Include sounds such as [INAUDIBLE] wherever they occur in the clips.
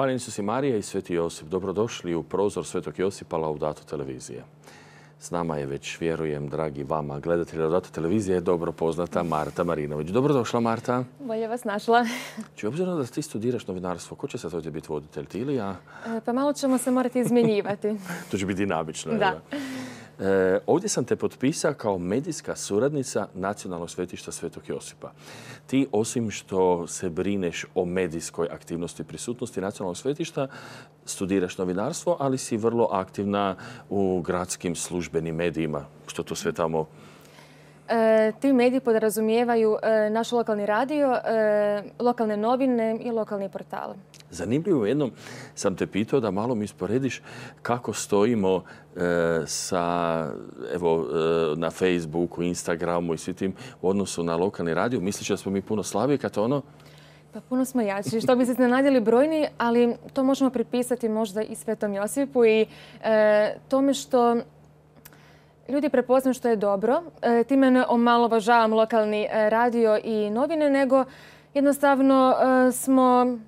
Hvaljeni su si Marija i Sveti Josip. Dobrodošli u prozor Svetog Josipa Laudato televizije. S nama je već, vjerujem, dragi vama, gledatelji Laudato televizije, je dobro poznata Marta Marinović. Dobrodošla, Marta. Bolje vas našla. [LAUGHS] Či obzirom da ti studiraš novinarstvo, ko će sad ovdje biti voditelj, ti ili ja? E, pa malo ćemo se morati izmjenjivati. [LAUGHS] to će biti dinamično. Da. E, ovdje sam te potpisao kao medijska suradnica Nacionalnog svetišta Svetog Josipa. Ti, osim što se brineš o medijskoj aktivnosti i prisutnosti Nacionalnog svetišta, studiraš novinarstvo, ali si vrlo aktivna u gradskim službenim medijima. Što to sve tamo E, ti mediji podrazumijevaju e, naš lokalni radio, e, lokalne novine i lokalni portal. Zanimljivo jednom sam te pitao da malo mi sporediš kako stojimo sa, evo, na Facebooku, Instagramu i svi tim u odnosu na lokalni radio. Misliš da smo mi puno slabiji kad ono? Pa puno smo jači, što bi se iznenadili brojni, ali to možemo pripisati možda i Svetom Josipu i tome što ljudi prepoznaju što je dobro. E, time ne omalovažavam lokalni e, radio i novine, nego jednostavno e, smo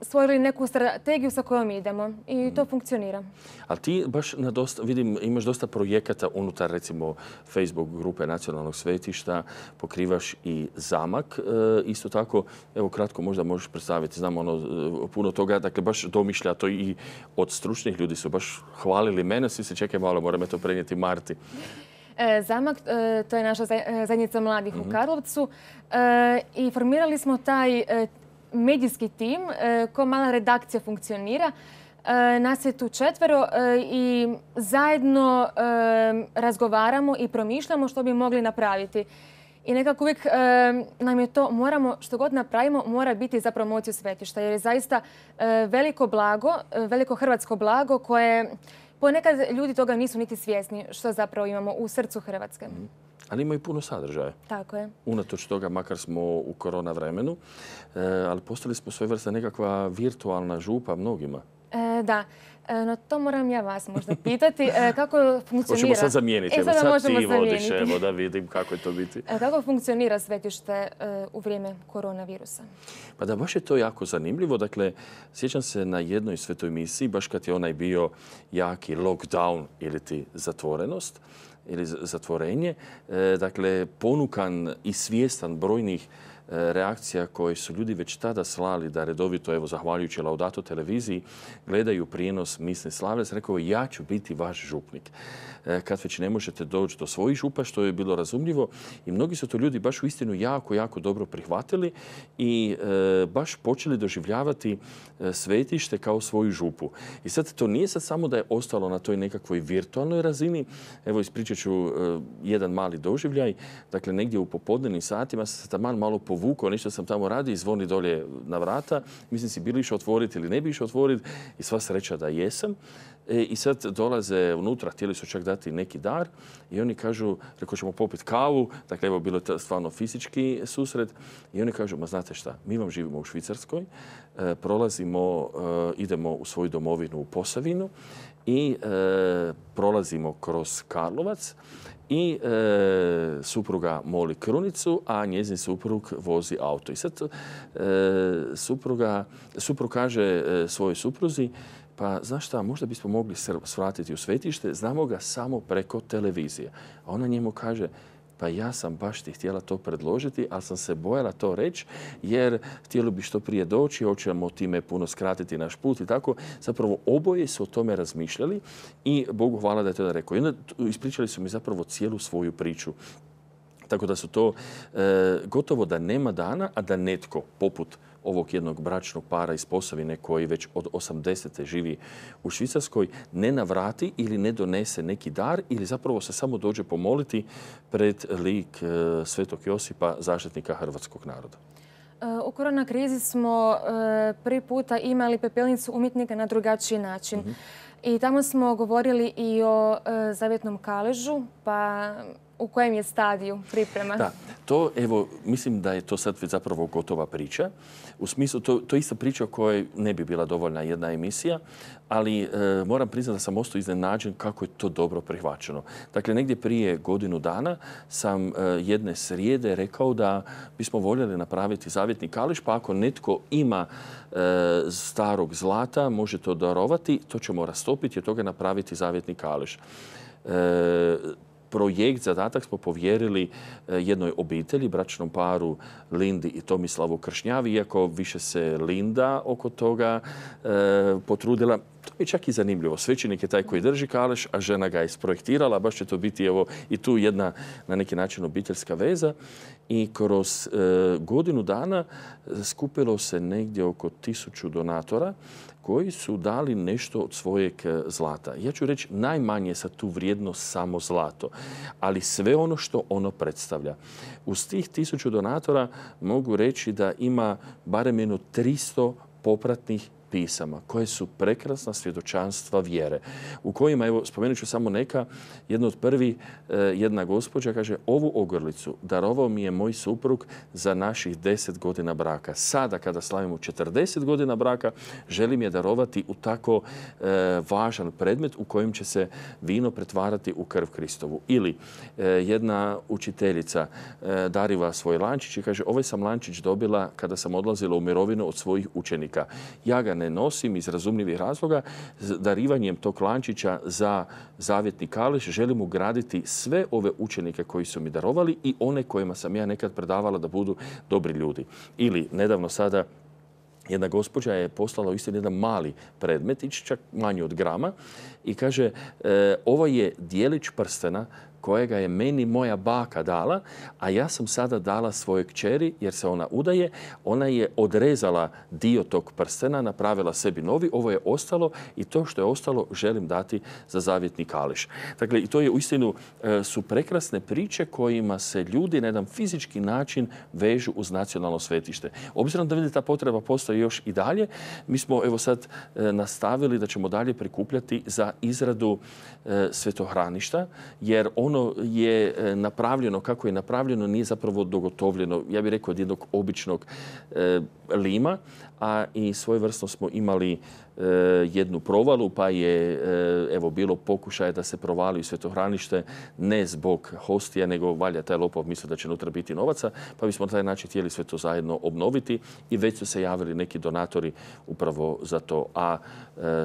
stvorili neku strategiju sa kojom idemo i to funkcionira. Ali ti baš na dosta, vidim, imaš dosta projekata unutar recimo Facebook grupe Nacionalnog svetišta, pokrivaš i zamak. isto tako, evo kratko možda možeš predstaviti, znam ono, puno toga, dakle baš domišlja to i od stručnih ljudi su baš hvalili mene, svi se čekaj malo, moram to prenijeti Marti. E, Zamak, e, to je naša e, zajednica mladih u mhm. Karlovcu i formirali smo taj medijski tim ko mala redakcija funkcionira. Nas je tu četvero i zajedno razgovaramo i promišljamo što bi mogli napraviti. I nekako uvijek nam je to, moramo, što god napravimo, mora biti za promociju svetišta. Jer je zaista veliko blago, veliko hrvatsko blago koje Ponekad ljudi toga nisu niti svjesni što zapravo imamo u srcu Hrvatske. Ali ima i puno sadržaja. Tako je. Unatoč toga, makar smo u korona vremenu, e, ali postali smo svoje vrste nekakva virtualna župa mnogima. E, da. E, no to moram ja vas možda pitati. E, kako funkcionira... Hoćemo sad zamijeniti. E, sad ti vodiš, evo da vidim kako je to biti. Kako funkcionira svetište u vrijeme koronavirusa? Pa da, baš je to jako zanimljivo. Dakle, sjećam se na jednoj svetoj misiji, baš kad je onaj bio jaki lockdown ili ti zatvorenost ili zatvorenje. Dakle, ponukan i svjestan brojnih reakcija koje su ljudi već tada slali da redovito, evo, zahvaljujući Laudato televiziji, gledaju prijenos misne slave. Sam rekao, ja ću biti vaš župnik. E, kad već ne možete doći do svojih župa, što je bilo razumljivo. I mnogi su to ljudi baš u istinu jako, jako dobro prihvatili i e, baš počeli doživljavati e, svetište kao svoju župu. I sad to nije sad samo da je ostalo na toj nekakvoj virtualnoj razini. Evo ispričat ću jedan mali doživljaj. Dakle, negdje u popodnevnim satima sam se tamo malo povukao, nešto sam tamo radio i zvoni dolje na vrata. Mislim si bili išao otvoriti ili ne bi išao otvoriti i sva sreća da jesam. E, I sad dolaze unutra, htjeli su čak dati neki dar. I oni kažu, reko ćemo popiti kavu, dakle evo bilo je stvarno fizički susret. I oni kažu, ma znate šta, mi vam živimo u Švicarskoj, e, prolazimo, e, idemo u svoju domovinu u Posavinu i prolazimo kroz Karlovac i supruga moli krunicu, a njezin suprug vozi auto. I sad supruga, suprug kaže svojoj supruzi, pa znaš šta, možda bismo mogli svratiti u svetište, znamo ga samo preko televizije. A ona njemu kaže, pa ja sam baš ti htjela to predložiti, ali sam se bojala to reći jer htjeli bi što prije doći, hoćemo time puno skratiti naš put i tako. Zapravo oboje su o tome razmišljali i Bogu hvala da je to rekao. I onda ispričali su mi zapravo cijelu svoju priču. Tako da su to e, gotovo da nema dana, a da netko poput ovog jednog bračnog para iz Posavine koji već od 80. živi u Švicarskoj ne navrati ili ne donese neki dar ili zapravo se samo dođe pomoliti pred lik e, Svetog Josipa, zaštitnika hrvatskog naroda. E, u korona krizi smo e, prvi puta imali pepelnicu umjetnika na drugačiji način. Mhm. I tamo smo govorili i o zavjetnom kaležu, pa u kojem je stadiju priprema? Da, to evo, mislim da je to sad zapravo gotova priča. U smislu, to, to je ista priča o kojoj ne bi bila dovoljna jedna emisija, ali e, moram priznati da sam ostao iznenađen kako je to dobro prihvaćeno. Dakle, negdje prije godinu dana sam e, jedne srijede rekao da bismo voljeli napraviti zavjetni kališ, pa ako netko ima e, starog zlata, može to darovati, to ćemo rastopiti i od toga napraviti zavjetni kališ projekt, zadatak smo povjerili e, jednoj obitelji, bračnom paru Lindi i Tomislavu Kršnjavi, iako više se Linda oko toga e, potrudila. To je čak i zanimljivo. Svećenik je taj koji drži kaleš, a žena ga je isprojektirala. Baš će to biti i tu jedna na neki način obiteljska veza. I kroz e, godinu dana skupilo se negdje oko tisuću donatora koji su dali nešto od svojeg e, zlata. Ja ću reći najmanje sa tu vrijednost samo zlato, ali sve ono što ono predstavlja. Uz tih tisuću donatora mogu reći da ima barem jedno 300 popratnih pisama koje su prekrasna svjedočanstva vjere u kojima, evo spomenut ću samo neka, jedna od prvi, e, jedna gospođa kaže ovu ogrlicu darovao mi je moj suprug za naših deset godina braka. Sada kada slavimo 40 godina braka želim je darovati u tako e, važan predmet u kojem će se vino pretvarati u krv Kristovu. Ili e, jedna učiteljica dariva svoj lančić i kaže ovaj sam lančić dobila kada sam odlazila u mirovinu od svojih učenika. Ja ga ne nosim iz razumljivih razloga. Darivanjem tog lančića za zavjetni kališ želim ugraditi sve ove učenike koji su mi darovali i one kojima sam ja nekad predavala da budu dobri ljudi. Ili nedavno sada jedna gospođa je poslala istinu jedan mali predmetić, čak manji od grama, i kaže e, ovo je dijelić prstena kojega je meni moja baka dala, a ja sam sada dala svojoj kćeri jer se ona udaje. Ona je odrezala dio tog prstena, napravila sebi novi, ovo je ostalo i to što je ostalo želim dati za zavjetni kališ. Dakle, i to je uistinu e, su prekrasne priče kojima se ljudi na jedan fizički način vežu uz nacionalno svetište. Obzirom da vidite ta potreba postoji još i dalje, mi smo evo sad e, nastavili da ćemo dalje prikupljati za izradu e, svetohraništa, jer ono ono je e, napravljeno kako je napravljeno nije zapravo dogotovljeno, ja bih rekao od jednog običnog e, lima, a i svojevrsno smo imali e, jednu provalu, pa je evo bilo pokušaja da se provali u svetohranište ne zbog hostija, nego valja taj lopov misle da će unutra biti novaca, pa bismo na taj način htjeli sve to zajedno obnoviti i već su se javili neki donatori upravo za to. A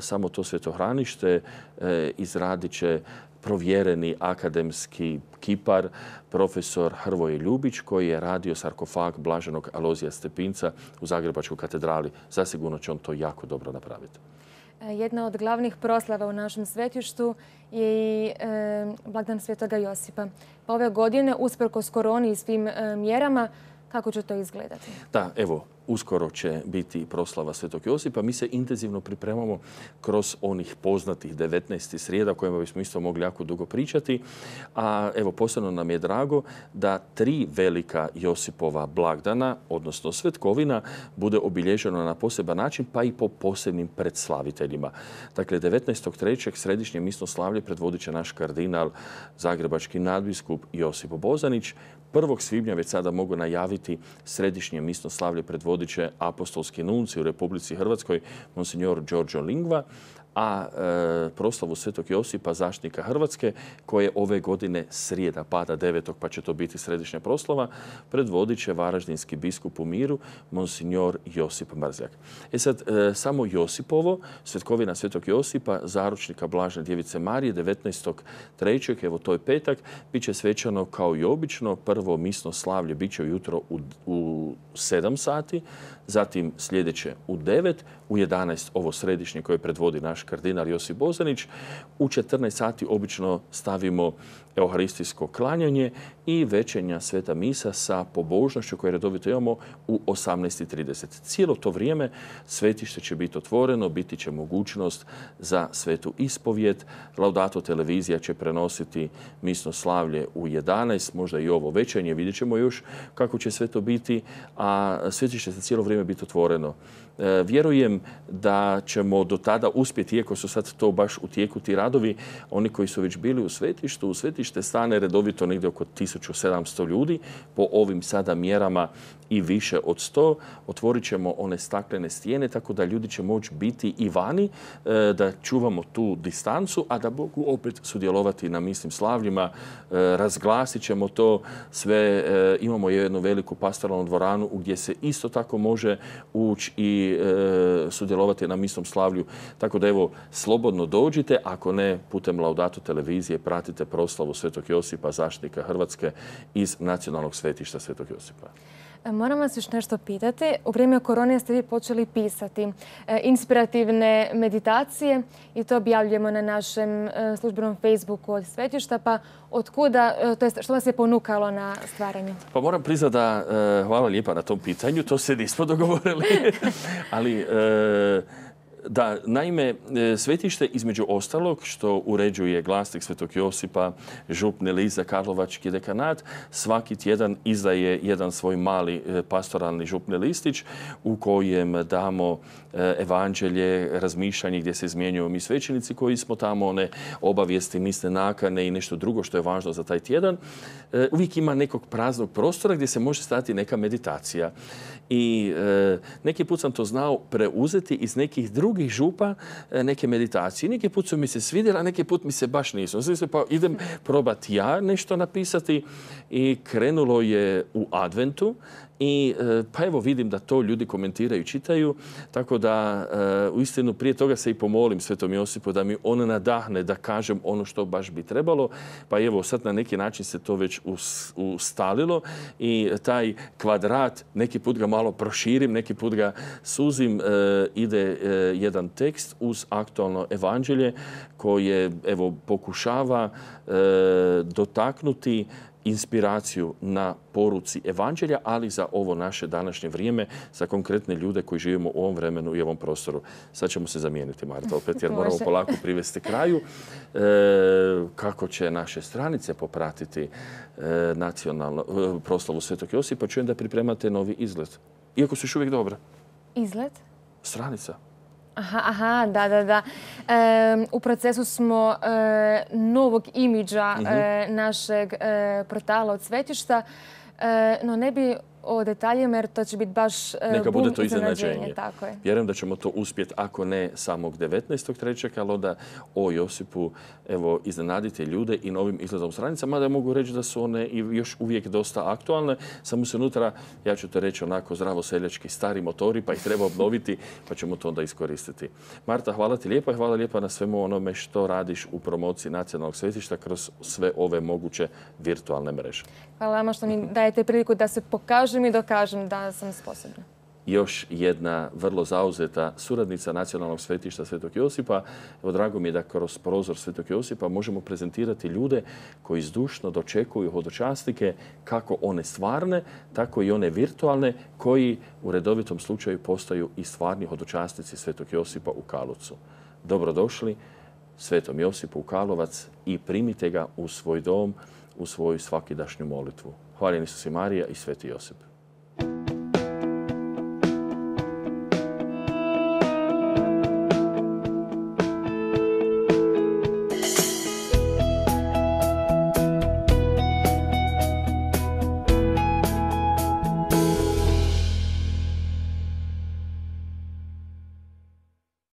samo to svetohranište izradit će provjereni akademski kipar, profesor Hrvoje Ljubić, koji je radio sarkofag blaženog Alozija Stepinca u Zagrebačkoj katedrali. Zasigurno će on to jako dobro napraviti. E, jedna od glavnih proslava u našem svetištu je i e, blagdan Svetoga Josipa. Pa ove godine, usprkos koroni i svim e, mjerama, kako će to izgledati? Da, evo, uskoro će biti proslava Svetog Josipa. Mi se intenzivno pripremamo kroz onih poznatih 19. srijeda o kojima bismo isto mogli jako dugo pričati. A evo, posebno nam je drago da tri velika Josipova blagdana, odnosno svetkovina, bude obilježeno na poseban način, pa i po posebnim predslaviteljima. Dakle, 19.3. središnje misno slavlje predvodit će naš kardinal, zagrebački nadbiskup Josip Bozanić. 1. svibnja već sada mogu najaviti središnje misno slavlje predvodit će apostolski nunci u Republici Hrvatskoj, monsignor Giorgio Lingva, a e, proslavu Svetog Josipa, zaštnika Hrvatske, koje ove godine srijeda pada devetog, pa će to biti središnja proslava, predvodit će varaždinski biskup u miru, monsignor Josip Mrzjak. E sad, e, samo Josipovo, Svetkovina Svetog Josipa, zaručnika Blažne djevice Marije, 19.3. evo to je petak, bit će svečano kao i obično. Prvo misno slavlje bit će ujutro u, u 7 sati, zatim sljedeće u 9, u 11 ovo središnje koje predvodi naš kardinal Josip Bozanić. U 14 sati obično stavimo euharistijsko klanjanje i večernja sveta misa sa pobožnošću koju redovito imamo u 18.30. Cijelo to vrijeme svetište će biti otvoreno, biti će mogućnost za svetu ispovjed. Laudato televizija će prenositi misno slavlje u 11, možda i ovo večernje, vidjet ćemo još kako će sve to biti, a svetište će cijelo vrijeme biti otvoreno. E, vjerujem da ćemo do tada uspjeti, iako su sad to baš u tijeku ti radovi, oni koji su već bili u svetištu, u svetište stane redovito negdje oko 1700 ljudi po ovim sada mjerama i više od 100. Otvorit ćemo one staklene stijene tako da ljudi će moći biti i vani, e, da čuvamo tu distancu, a da mogu opet sudjelovati na mislim slavljima. E, razglasit ćemo to sve. Imamo jednu veliku pastoralnu dvoranu gdje se isto tako može ući i E, sudjelovati na misnom slavlju. Tako da evo, slobodno dođite, ako ne putem Laudatu televizije pratite proslavu Svetog Josipa, zaštitnika Hrvatske iz nacionalnog svetišta Svetog Josipa. E, moram vas još nešto pitati. U vrijeme korone ste vi počeli pisati e, inspirativne meditacije i to objavljujemo na našem službenom Facebooku od Svetišta. Pa od kuda, to jest što vas je ponukalo na stvaranje? Pa moram priznati da hvala lijepa na tom pitanju. To se nismo [LAUGHS] dogovorili. [LAUGHS] Ali da, naime, e, svetište između ostalog što uređuje glasnik Svetog Josipa, župne Liza, Karlovački dekanat, svaki tjedan izdaje jedan svoj mali e, pastoralni župni listić u kojem damo e, evanđelje, razmišljanje gdje se izmjenjuju mi svećenici koji smo tamo, one obavijesti, misle nakane i nešto drugo što je važno za taj tjedan. Uvijek ima nekog praznog prostora gdje se može stati neka meditacija. I neki put sam to znao preuzeti iz nekih drugih drugih župa e, neke meditacije. Neki put su mi se svidjela, a neki put mi se baš nisu. Znači, pa idem probati ja nešto napisati i krenulo je u adventu i e, pa evo vidim da to ljudi komentiraju i čitaju, tako da e, u istinu prije toga se i pomolim Svetom Josipu da mi on nadahne da kažem ono što baš bi trebalo. Pa evo sad na neki način se to već ustalilo i taj kvadrat neki put ga malo proširim, neki put ga suzim, e, ide jedan tekst uz aktualno evanđelje koje evo pokušava dotaknuti inspiraciju na poruci evanđelja, ali za ovo naše današnje vrijeme, za konkretne ljude koji živimo u ovom vremenu i ovom prostoru. Sad ćemo se zamijeniti, Marta, opet jer [LAUGHS] moramo polako privesti kraju. E, kako će naše stranice popratiti e, nacionalno, e, proslavu Svetog Josipa, čujem da pripremate novi izgled. Iako su još uvijek dobre. Izgled? Stranica. Aha, aha, da, da, da. u procesu smo e, novog imidža mhm. e, našeg e, portala od svetišta, no ne bi o detaljima jer to će biti baš e, Neka bude to iznenađenje. Tako je. Vjerujem da ćemo to uspjeti, ako ne samog 19.3. ali onda o Josipu evo, iznenadite ljude i novim izgledom stranica, mada mogu reći da su one i još uvijek dosta aktualne. Samo se unutra, ja ću to reći onako zdravo seljački stari motori, pa ih treba obnoviti, pa ćemo to onda iskoristiti. Marta, hvala ti lijepa i hvala lijepa na svemu onome što radiš u promociji nacionalnog svetišta kroz sve ove moguće virtualne mreže. Hvala vama što mi dajete priliku da se pokažem i dokažem da sam sposobna. Još jedna vrlo zauzeta suradnica Nacionalnog svetišta Svetog Josipa. Evo, drago mi je da kroz prozor Svetog Josipa možemo prezentirati ljude koji zdušno dočekuju hodočastike kako one stvarne, tako i one virtualne koji u redovitom slučaju postaju i stvarni hodočastnici Svetog Josipa u Kalucu. Dobrodošli Svetom Josipu u Kalovac i primite ga u svoj dom, u svoju svakidašnju molitvu. Hvaljeni su si Marija i Sveti Josip.